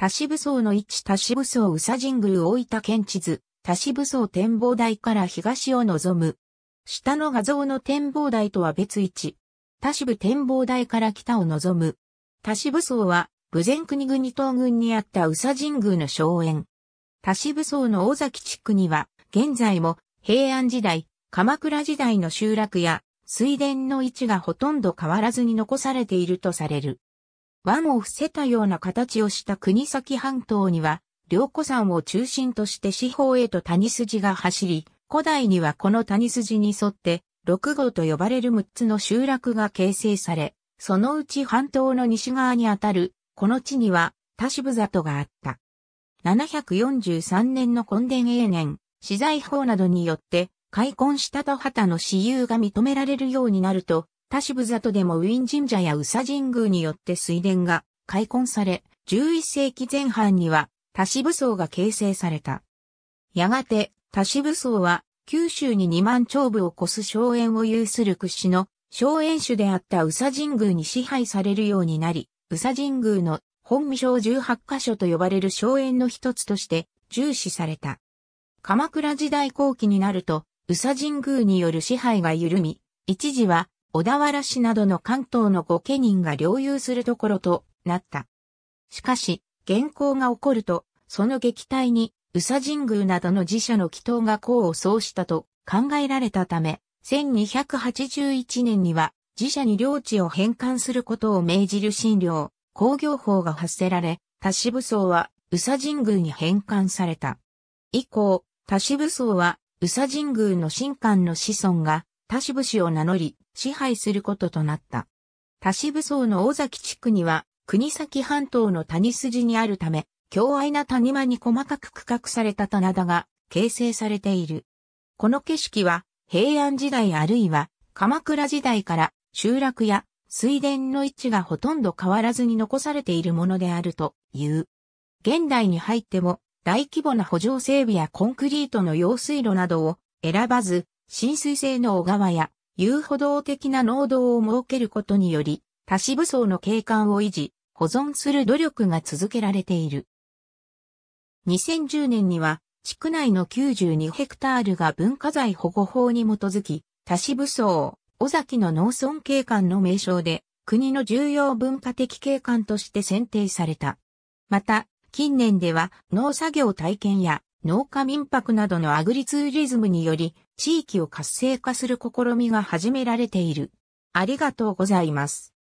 田支部層の一田支部層宇佐神宮大分県地図、田支部層展望台から東を望む。下の画像の展望台とは別位置。田支部展望台から北を望む。田支部層は、武前国国東郡にあった宇佐神宮の荘園。田支部層の大崎地区には、現在も平安時代、鎌倉時代の集落や水田の位置がほとんど変わらずに残されているとされる。湾を伏せたような形をした国崎半島には、良子山を中心として四方へと谷筋が走り、古代にはこの谷筋に沿って、六号と呼ばれる6つの集落が形成され、そのうち半島の西側にあたる、この地には、田渋里があった。743年の根伝永年、資材法などによって、開墾した田畑の私有が認められるようになると、田渋里でもウィン神社や宇佐神宮によって水田が開墾され、11世紀前半には田渋層が形成された。やがて、田渋層は九州に2万丁部を超す荘園を有する屈指の荘園種であった宇佐神宮に支配されるようになり、宇佐神宮の本未章18カ所と呼ばれる荘園の一つとして重視された。鎌倉時代後期になると、宇佐神宮による支配が緩み、一時は小田原市などの関東の御家人が領有するところとなった。しかし、現行が起こると、その撃退に、宇佐神宮などの自社の祈祷が功を奏したと考えられたため、1281年には自社に領地を返還することを命じる診療、工業法が発せられ、田支部層は宇佐神宮に返還された。以降、田支部層は宇佐神宮の神官の子孫が田支部氏を名乗り、支配することとなった。田支部層の大崎地区には、国崎半島の谷筋にあるため、強愛な谷間に細かく区画された棚田が形成されている。この景色は、平安時代あるいは鎌倉時代から集落や水田の位置がほとんど変わらずに残されているものであるという。現代に入っても大規模な補助整備やコンクリートの用水路などを選ばず、浸水性の小川や遊歩道的な農道を設けることにより、多支部層の景観を維持、保存する努力が続けられている。2010年には、地区内の92ヘクタールが文化財保護法に基づき、多支部層、尾崎の農村景観の名称で、国の重要文化的景観として選定された。また、近年では農作業体験や農家民泊などのアグリツーリズムにより地域を活性化する試みが始められている。ありがとうございます。